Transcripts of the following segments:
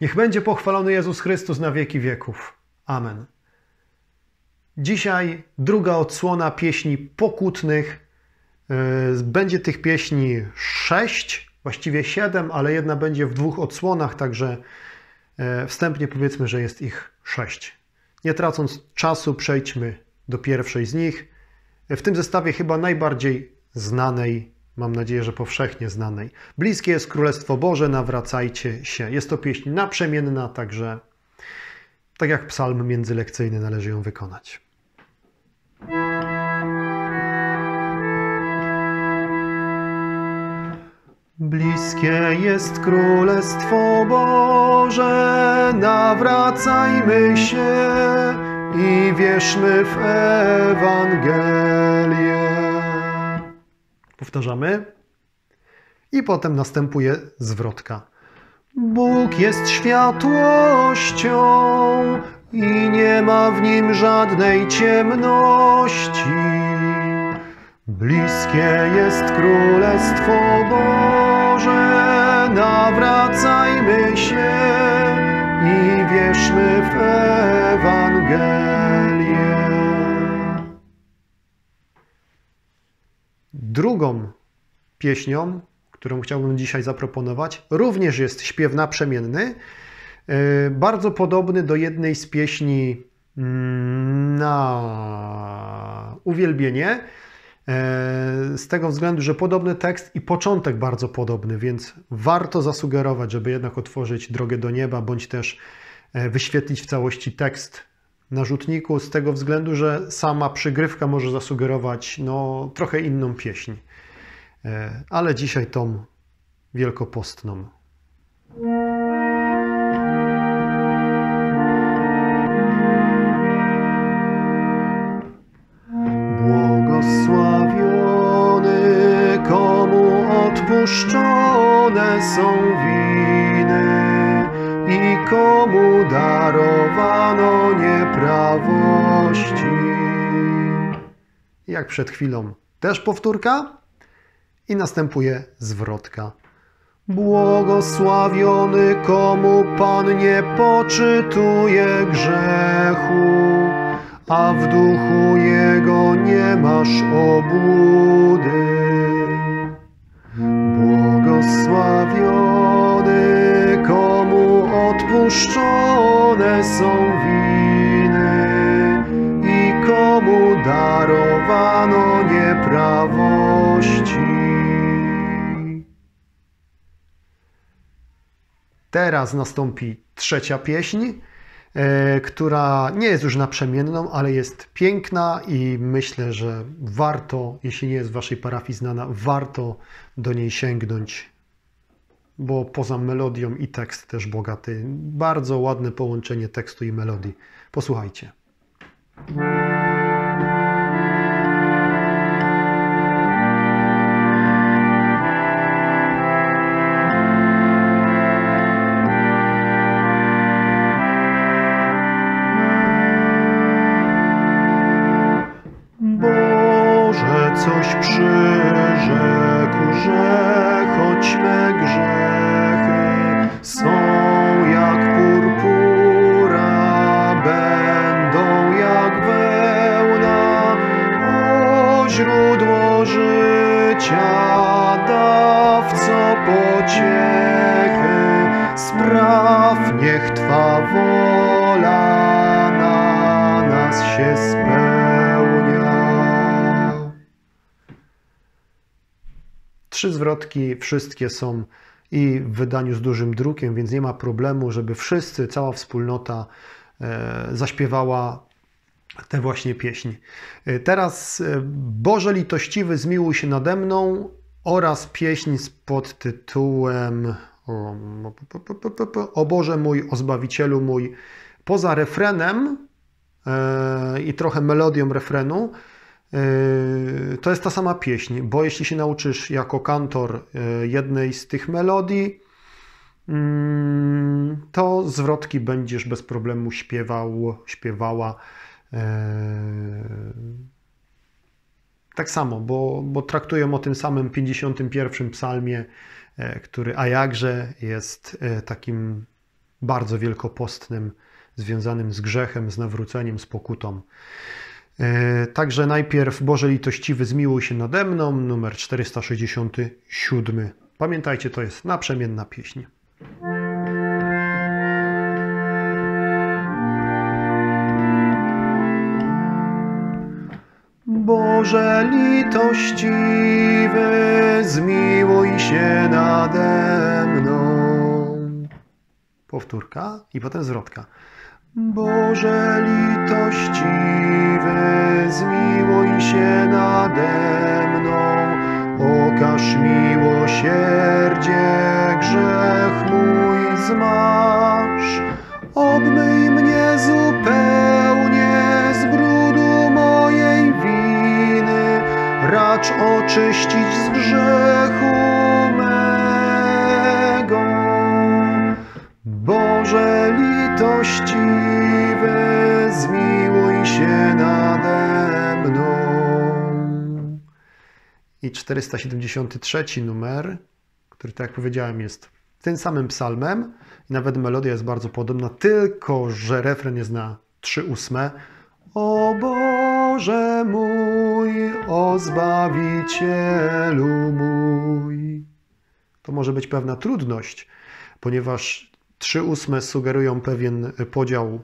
Niech będzie pochwalony Jezus Chrystus na wieki wieków. Amen. Dzisiaj druga odsłona pieśni pokutnych. Yy, będzie tych pieśni sześć, właściwie siedem, ale jedna będzie w dwóch odsłonach, także yy, wstępnie powiedzmy, że jest ich sześć. Nie tracąc czasu, przejdźmy do pierwszej z nich. W tym zestawie chyba najbardziej znanej, mam nadzieję, że powszechnie znanej. Bliskie jest Królestwo Boże, nawracajcie się. Jest to pieśń naprzemienna, także tak jak psalm międzylekcyjny należy ją wykonać. Bliskie jest Królestwo Boże, nawracajmy się i wierzmy w Ewangelię. Powtarzamy. I potem następuje zwrotka. Bóg jest światłością i nie ma w nim żadnej ciemności. Bliskie jest Królestwo Boże, nawracajmy się i wierzmy w Ewangelię. Drugą pieśnią, którą chciałbym dzisiaj zaproponować, również jest śpiew naprzemienny, bardzo podobny do jednej z pieśni na uwielbienie, z tego względu, że podobny tekst i początek bardzo podobny, więc warto zasugerować, żeby jednak otworzyć drogę do nieba, bądź też wyświetlić w całości tekst na rzutniku, z tego względu, że sama przygrywka może zasugerować no, trochę inną pieśń. Ale dzisiaj tą wielkopostną. Błogosławiony, komu odpuszczone są nieprawości. Jak przed chwilą też powtórka i następuje zwrotka. Błogosławiony, komu Pan nie poczytuje grzechu, a w duchu Jego nie masz obłudy. Błogosławiony, komu odpuszczone są winy Teraz nastąpi trzecia pieśń, e, która nie jest już naprzemienną, ale jest piękna i myślę, że warto, jeśli nie jest w Waszej parafii znana, warto do niej sięgnąć, bo poza melodią i tekst też bogaty. Bardzo ładne połączenie tekstu i melodii. Posłuchajcie. Źródło życia, dawco pociechy, spraw, niech Twa wola na nas się spełnia. Trzy zwrotki, wszystkie są i w wydaniu z dużym drukiem, więc nie ma problemu, żeby wszyscy, cała wspólnota e, zaśpiewała tę właśnie pieśń. E, Teraz e, Boże litościwy zmiłuj się nade mną oraz pieśń z podtytułem o, Boże mój, o Zbawicielu mój. Poza refrenem e, i trochę melodią refrenu, to jest ta sama pieśń, bo jeśli się nauczysz jako kantor jednej z tych melodii, yy, to zwrotki będziesz bez problemu śpiewał, śpiewała. Tak samo, bo, bo traktują o tym samym 51 psalmie, który a jakże jest takim bardzo wielkopostnym, związanym z grzechem, z nawróceniem, z pokutą. E, także najpierw Boże litościwy zmiłuj się nade mną, numer 467. Pamiętajcie, to jest naprzemienna pieśń. Boże litościwy, zmiłuj się nade mną. Powtórka i potem zwrotka. Boże litościwy, zmiłuj się nade mną, okaż miłosierdzie, grzech mój zmasz. Obmyj oczyścić z grzechu mego. Boże litościwy, zmiłuj się nade mną. I 473 numer, który, tak jak powiedziałem, jest tym samym psalmem i nawet melodia jest bardzo podobna, tylko że refren jest na 3 ósme. O Boże mój, o Zbawicielu mój. To może być pewna trudność, ponieważ 3 ósme sugerują pewien podział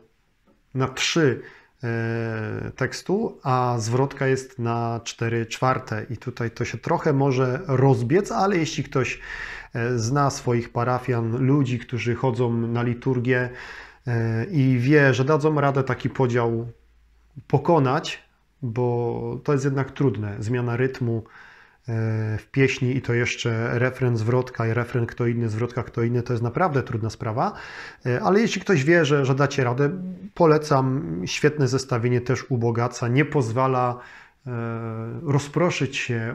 na 3 e, tekstu, a zwrotka jest na 4 czwarte i tutaj to się trochę może rozbiec, ale jeśli ktoś e, zna swoich parafian, ludzi, którzy chodzą na liturgię e, i wie, że dadzą radę taki podział pokonać, bo to jest jednak trudne, zmiana rytmu, E, w pieśni i to jeszcze refren, zwrotka i refren kto inny, zwrotka kto inny, to jest naprawdę trudna sprawa. E, ale jeśli ktoś wie, że, że dacie radę, polecam. Świetne zestawienie też ubogaca, nie pozwala e, rozproszyć się,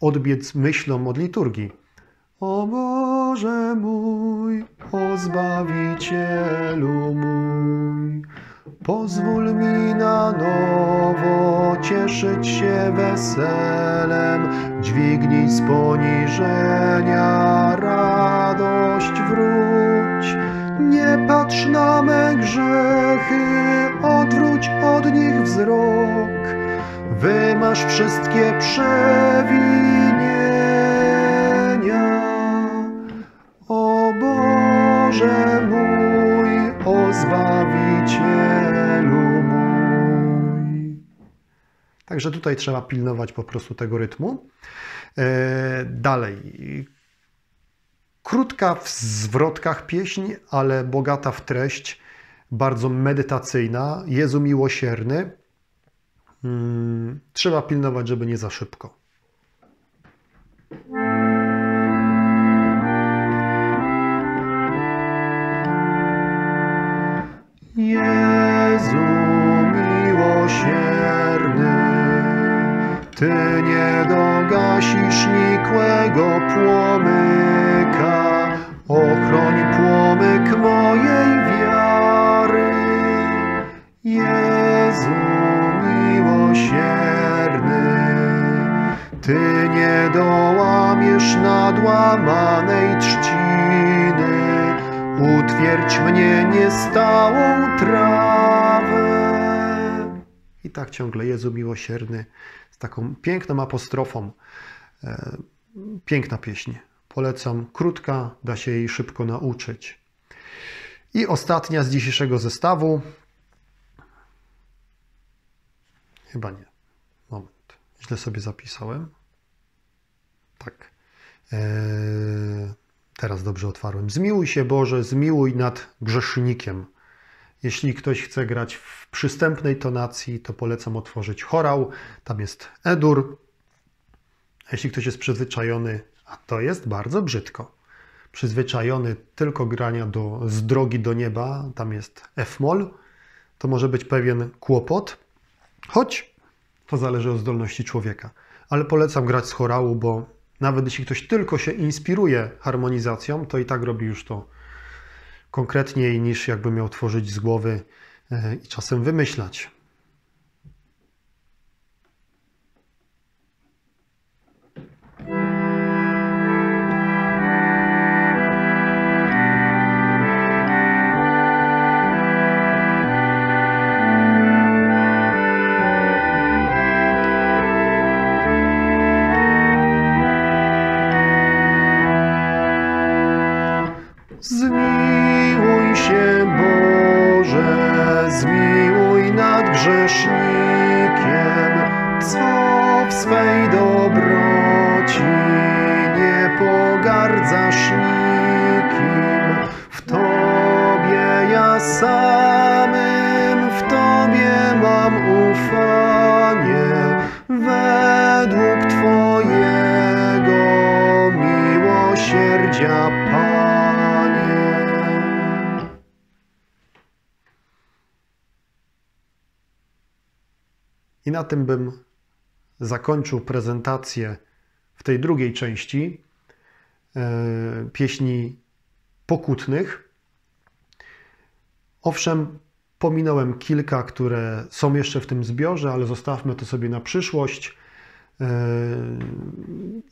odbiec myślą od liturgii. O Boże mój, o Zbawicielu mój, Pozwól mi na nowo cieszyć się weselem, dźwignij z poniżenia radość wróć. Nie patrz na me grzechy, odwróć od nich wzrok, wymasz wszystkie przewinienia. O Boże mój, o Także tutaj trzeba pilnować po prostu tego rytmu. E, dalej. Krótka w zwrotkach pieśń, ale bogata w treść, bardzo medytacyjna. Jezu miłosierny. Hmm, trzeba pilnować, żeby nie za szybko. Dogasisz nikłego płomyka, ochroń płomyk mojej wiary. Jezu miłosierny, Ty nie dołamiesz nadłamanej trzciny, Utwierdź mnie niestałą trawę. I tak ciągle Jezu miłosierny, z taką piękną apostrofą. E, piękna pieśń. Polecam. Krótka, da się jej szybko nauczyć. I ostatnia z dzisiejszego zestawu. Chyba nie. Moment. Źle sobie zapisałem. Tak. Eee... Teraz dobrze otwarłem. Zmiłuj się Boże, zmiłuj nad grzesznikiem. Jeśli ktoś chce grać w przystępnej tonacji, to polecam otworzyć chorał. Tam jest edur. A jeśli ktoś jest przyzwyczajony, a to jest bardzo brzydko, przyzwyczajony tylko grania do, z drogi do nieba, tam jest F-moll, to może być pewien kłopot, choć to zależy od zdolności człowieka. Ale polecam grać z chorału, bo nawet jeśli ktoś tylko się inspiruje harmonizacją, to i tak robi już to konkretniej niż jakby miał tworzyć z głowy e, i czasem wymyślać. Na tym bym zakończył prezentację w tej drugiej części e, pieśni pokutnych. Owszem, pominąłem kilka, które są jeszcze w tym zbiorze, ale zostawmy to sobie na przyszłość. E,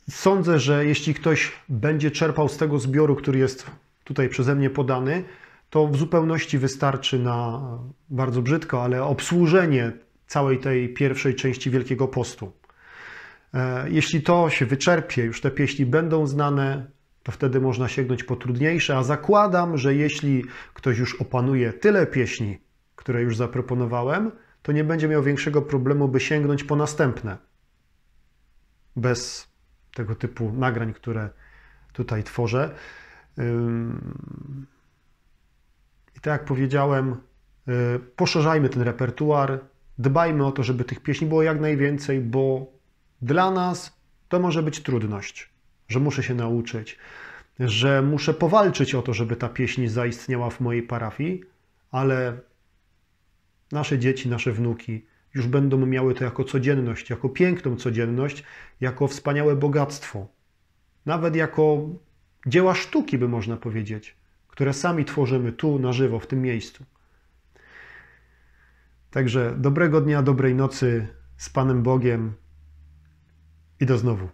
Sądzę, że jeśli ktoś będzie czerpał z tego zbioru, który jest tutaj przeze mnie podany, to w zupełności wystarczy na bardzo brzydko, ale obsłużenie całej tej pierwszej części Wielkiego Postu. E, Jeśli to się wyczerpie, już te pieśni będą znane, to wtedy można sięgnąć po trudniejsze, a zakładam, że jeśli ktoś już opanuje tyle pieśni, które już zaproponowałem, to nie będzie miał większego problemu, by sięgnąć po następne. Bez tego typu nagrań, które tutaj tworzę. I tak jak powiedziałem, y, poszerzajmy ten repertuar, dbajmy o to, żeby tych pieśni było jak najwięcej, bo dla nas to może być trudność, że muszę się nauczyć, że muszę powalczyć o to, żeby ta pieśń zaistniała w mojej parafii, ale nasze dzieci, nasze wnuki już będą miały to jako codzienność, jako piękną codzienność, jako wspaniałe bogactwo, nawet jako dzieła sztuki, by można powiedzieć, które sami tworzymy tu na żywo, w tym miejscu. Także dobrego dnia, dobrej nocy z Panem Bogiem i do znowu.